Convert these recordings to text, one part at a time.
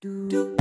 do. do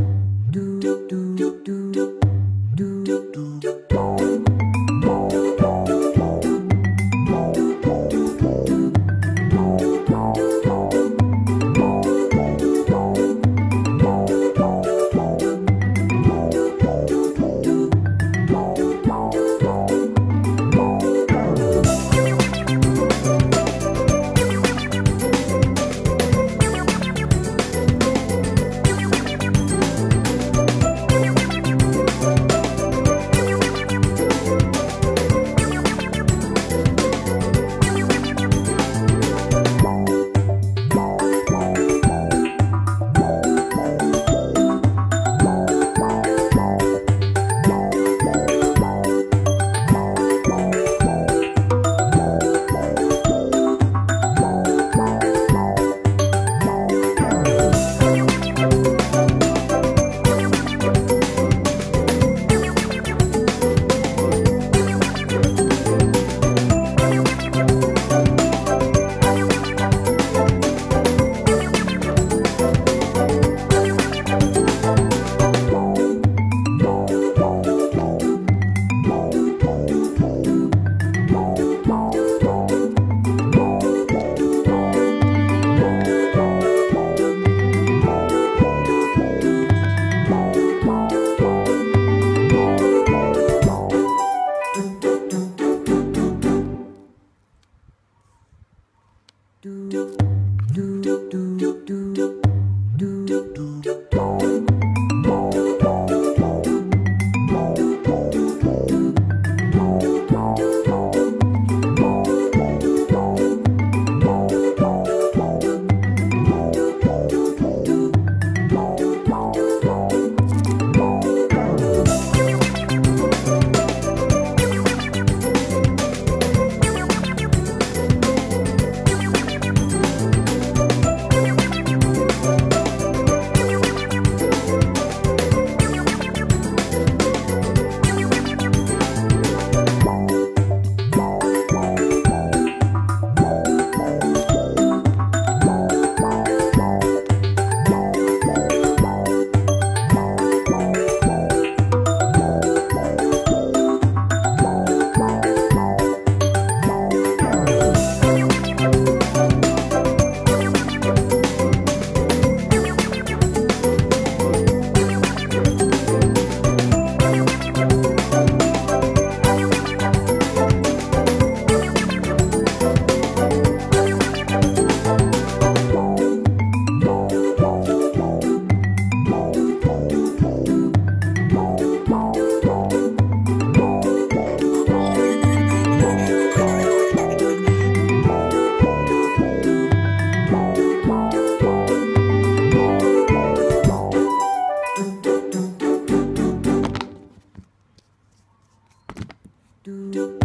do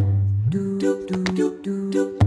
do do